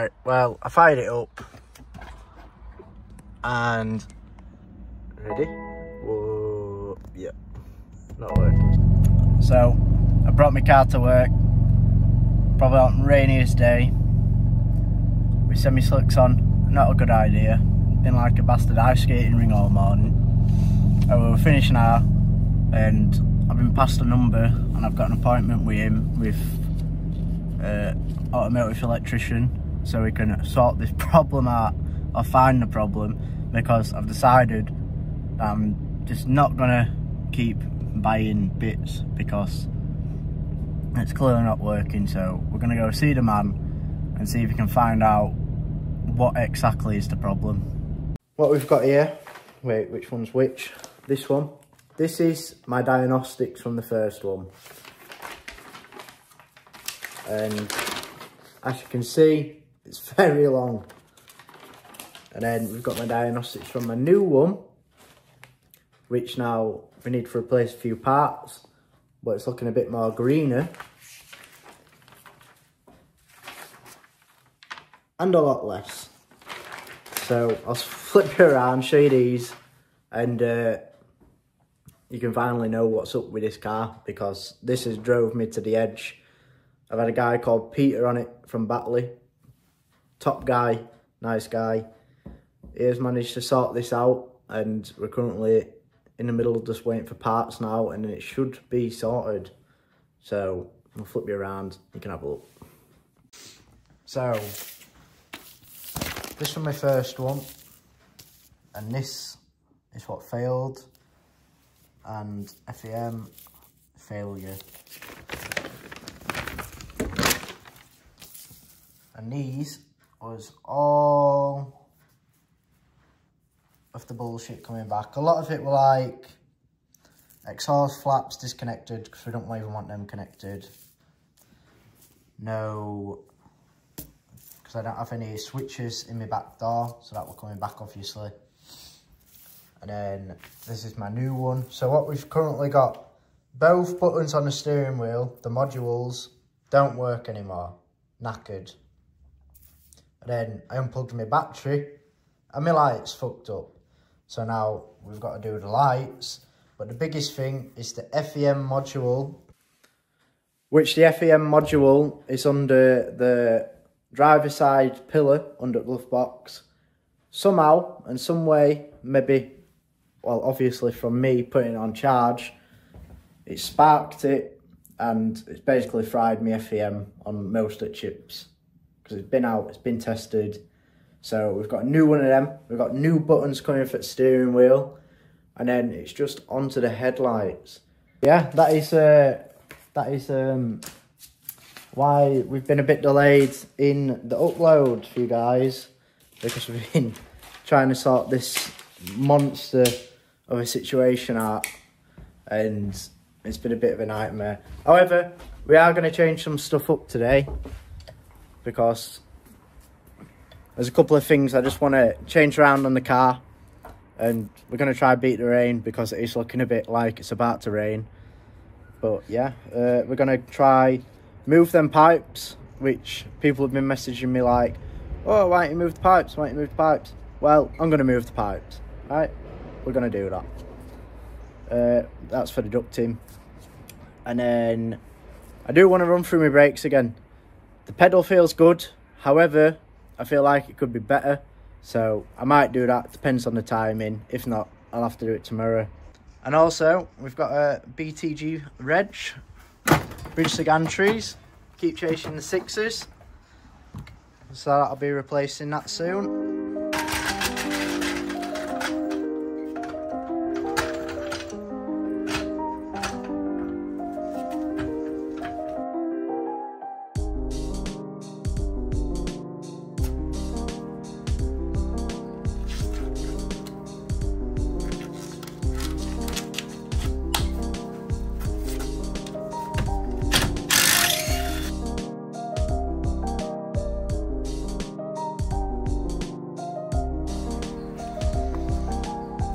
Right, well, I fired it up. And... Ready? Whoa, yeah. Not working. So, I brought my car to work. Probably on rainiest day. With semi-slicks on. Not a good idea. Been like a bastard ice skating ring all morning. And we were finishing our and I've been passed a number and I've got an appointment with him with uh, automotive electrician so we can sort this problem out or find the problem because I've decided I'm just not gonna keep buying bits because it's clearly not working so we're gonna go see the man and see if we can find out what exactly is the problem. What we've got here, wait which one's which? This one. This is my diagnostics from the first one. And as you can see, it's very long. And then we've got my diagnostics from my new one, which now we need to replace a few parts, but it's looking a bit more greener. And a lot less. So I'll flip you around, show you these, and uh, you can finally know what's up with this car because this has drove me to the edge. I've had a guy called Peter on it from Batley. Top guy, nice guy. He has managed to sort this out and we're currently in the middle of just waiting for parts now and it should be sorted. So I'll flip you around, you can have a look. So, this was my first one and this is what failed and FEM failure. And these was all of the bullshit coming back. A lot of it were like exhaust flaps disconnected because we don't even want them connected. No, because I don't have any switches in my back door, so that were coming back obviously. And then this is my new one. So what we've currently got, both buttons on the steering wheel, the modules, don't work anymore. Knackered. Then I unplugged my battery and my lights fucked up. So now we've got to do the lights. But the biggest thing is the FEM module. Which the FEM module is under the driver side pillar under the glove box. Somehow and some way, maybe well, obviously from me putting it on charge, it sparked it and it's basically fried my FEM on most of the chips because it's been out, it's been tested. So we've got a new one of them. We've got new buttons coming for the steering wheel and then it's just onto the headlights. Yeah, that is uh, that is um, why we've been a bit delayed in the upload for you guys because we've been trying to sort this monster of a situation out and it's been a bit of a nightmare. However, we are going to change some stuff up today because there's a couple of things I just want to change around on the car and we're going to try beat the rain because it is looking a bit like it's about to rain. But yeah, uh, we're going to try move them pipes, which people have been messaging me like, oh, why don't you move the pipes? Why don't you move the pipes? Well, I'm going to move the pipes, right? we're going to do that. Uh, that's for the ducting. And then I do want to run through my brakes again. The pedal feels good. However, I feel like it could be better. So I might do that. Depends on the timing. If not, I'll have to do it tomorrow. And also, we've got a BTG Reg. Bridge gantries. Keep chasing the sixes. So I'll be replacing that soon.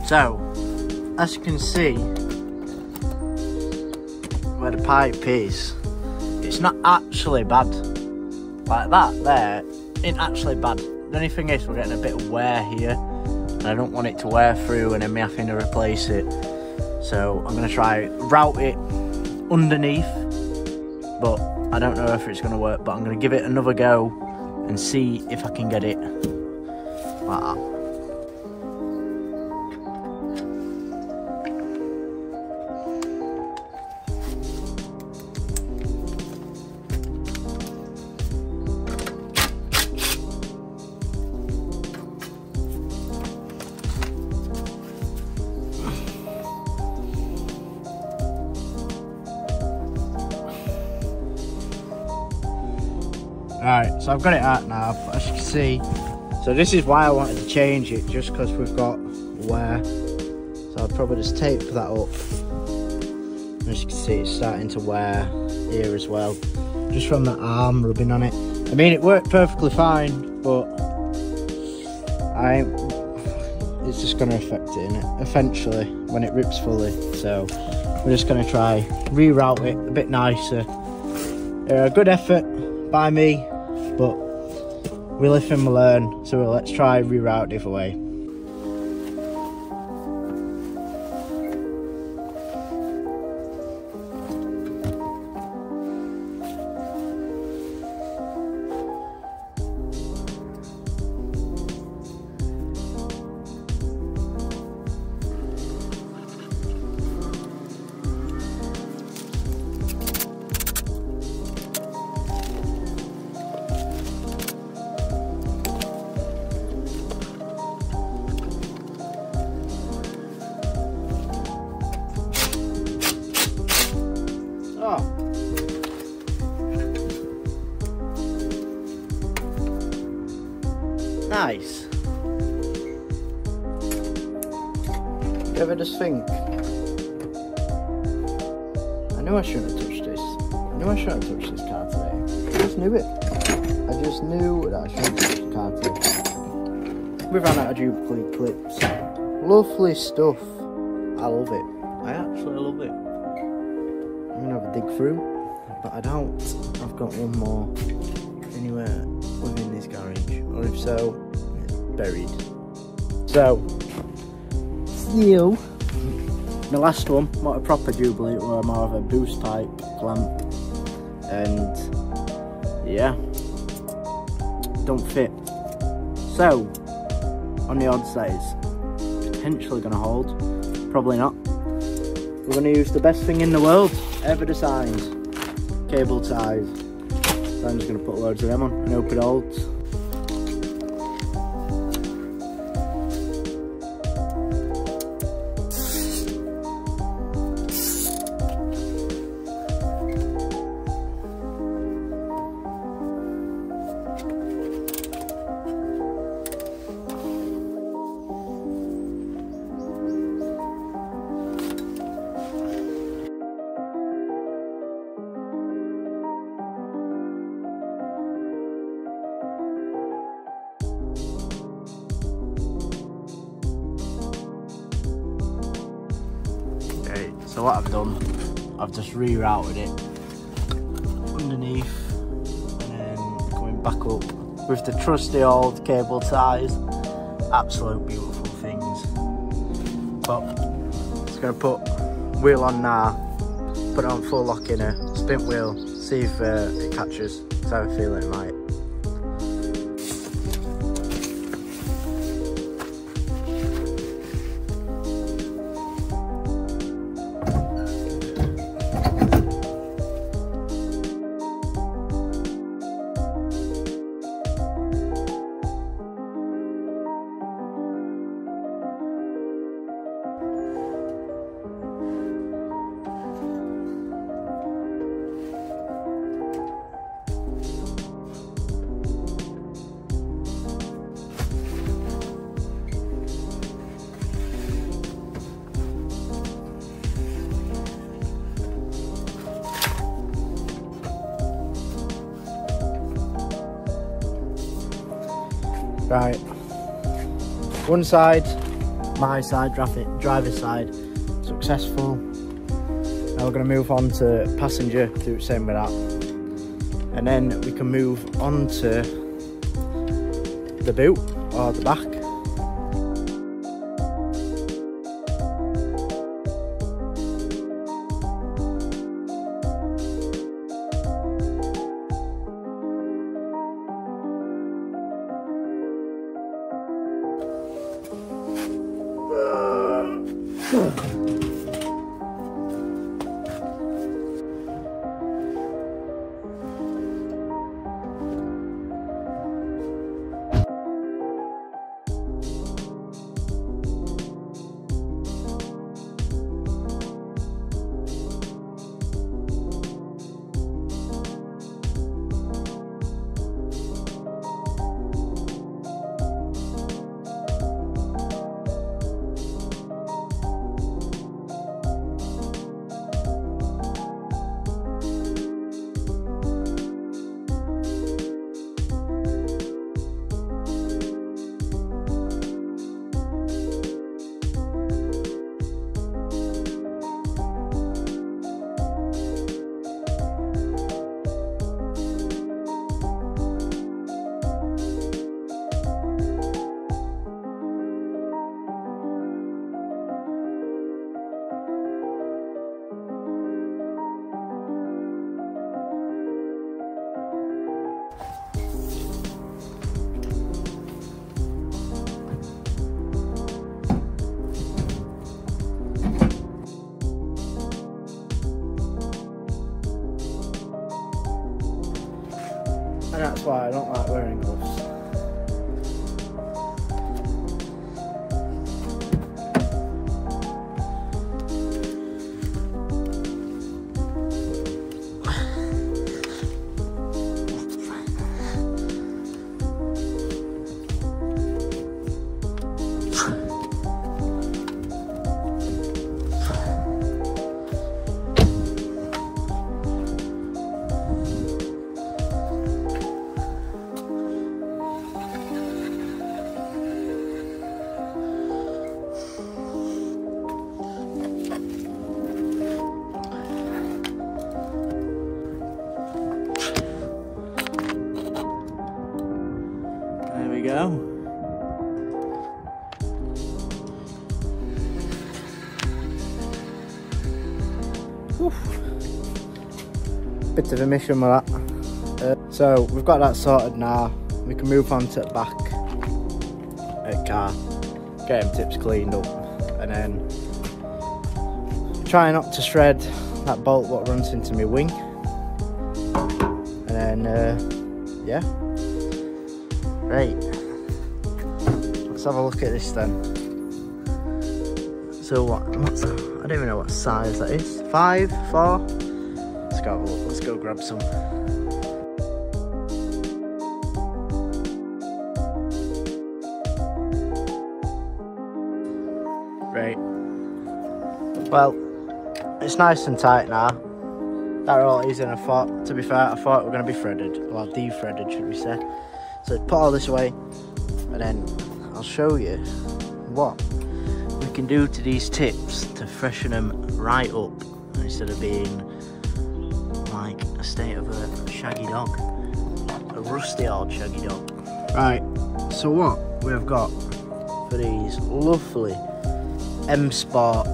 So, as you can see, where the pipe is, it's not actually bad. Like that there ain't actually bad. The only thing is we're getting a bit of wear here and I don't want it to wear through and then me having to replace it. So I'm going to try route it underneath but I don't know if it's going to work but I'm going to give it another go and see if I can get it like that. So I've got it out now, as you can see. So this is why I wanted to change it, just because we've got wear. So I'll probably just tape that up. As you can see, it's starting to wear here as well. Just from the arm rubbing on it. I mean, it worked perfectly fine, but I it's just going to affect it eventually when it rips fully. So we're just going to try reroute it a bit nicer. Uh, good effort by me, we live we learn. So let's try reroute the other way. Nice. Give it a think, I knew I shouldn't have touched this. I knew I shouldn't have touched this car today. I just knew it. I just knew that I shouldn't have touched the car today. We ran out of Jubilee clips. Lovely stuff. I love it. I actually love it. I'm gonna have a dig through, but I don't. I've got one more anywhere within this garage, or if so, buried. So, you. The last one, not a proper Jubilee, were more of a boost pipe clamp, and yeah, don't fit. So, on the odds that is potentially going to hold, probably not. We're going to use the best thing in the world ever designed, cable ties. So I'm just going to put loads of them on and hope it holds. Done, I've just rerouted it underneath and then going back up with the trusty old cable ties. Absolute beautiful things. But just gonna put wheel on now, put it on full lock in a spin wheel, see if uh, it catches. So I feel it might. Right. One side, my side, driver, driver's side, successful. Now we're going to move on to passenger, do the same with that. And then we can move on to the boot or the back. And go. Whew. Bit of a mission with that. Uh, so we've got that sorted now. We can move on to the back of the car, get them tips cleaned up, and then try not to shred that bolt what runs into my wing. And then, uh, yeah, Right. Have a look at this then. So what? What's? I don't even know what size that is. Five, four. Let's go have a look. Let's go grab some. Right. Well, it's nice and tight now. That all easier than I thought. To be fair, I thought we were going to be threaded. or Well, de-threaded, should we say. So put all this away and then I'll show you what we can do to these tips to freshen them right up instead of being like a state of a shaggy dog. A rusty old shaggy dog. Right, so what we've got for these lovely M Sport,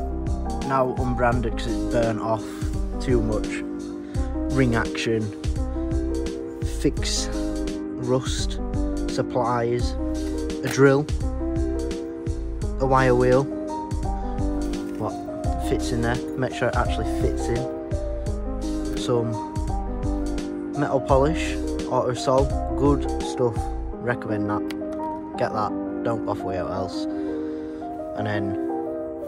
now unbranded because it's burnt off too much, ring action, fix rust, supplies, a drill, a wire wheel, what fits in there, make sure it actually fits in, some metal polish, Autosol, good stuff, recommend that, get that, don't go for else, and then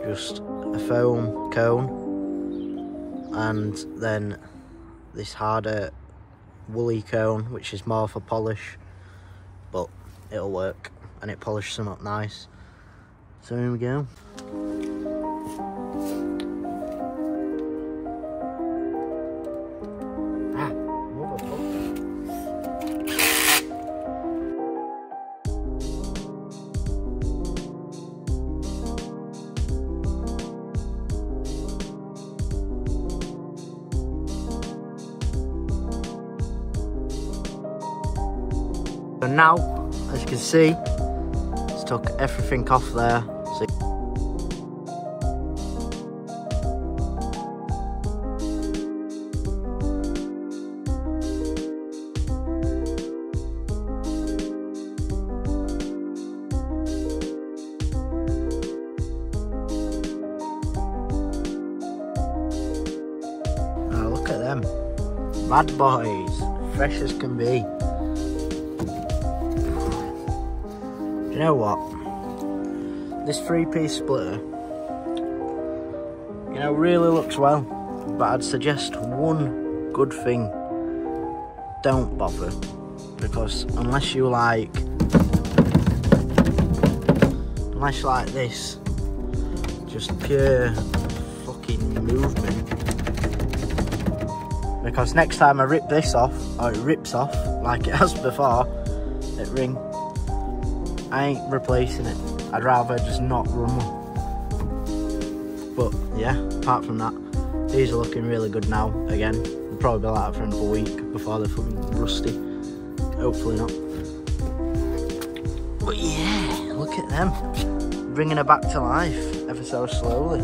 just a foam cone, and then this harder woolly cone which is more for polish but it'll work and it polishes them up nice so here we go. So now as you can see, took everything off there. So Oh, look at them. Bad boys. Fresh as can be. You know what? This three-piece splitter, you know, really looks well. But I'd suggest one good thing. Don't bother. Because unless you like... Unless you like this, just pure fucking movement because next time I rip this off, or it rips off, like it has before, it ring, I ain't replacing it. I'd rather just not run one. But yeah, apart from that, these are looking really good now, again. They'll probably be like for another week before they're fucking rusty. Hopefully not. But yeah, look at them. Bringing her back to life, ever so slowly.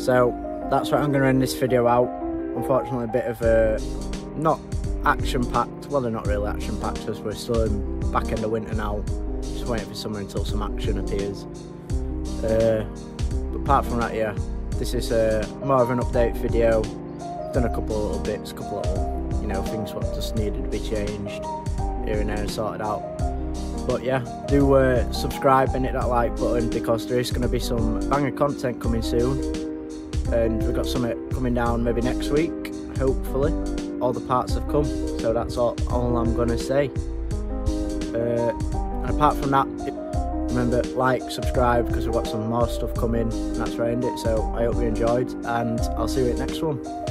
So, that's what I'm going to end this video out unfortunately a bit of a not action packed well they're not really action packed because we're still in back in the winter now just waiting for summer until some action appears. Uh, but apart from that yeah this is a more of an update video. Done a couple of little bits a couple of little you know things what just needed to be changed here and there and sorted out. But yeah do uh, subscribe and hit that like button because there is going to be some banger content coming soon. And we've got something coming down maybe next week hopefully. All the parts have come so that's all, all i'm gonna say. Uh, and apart from that remember like subscribe because we've got some more stuff coming and that's end it. So i hope you enjoyed and i'll see you at the next one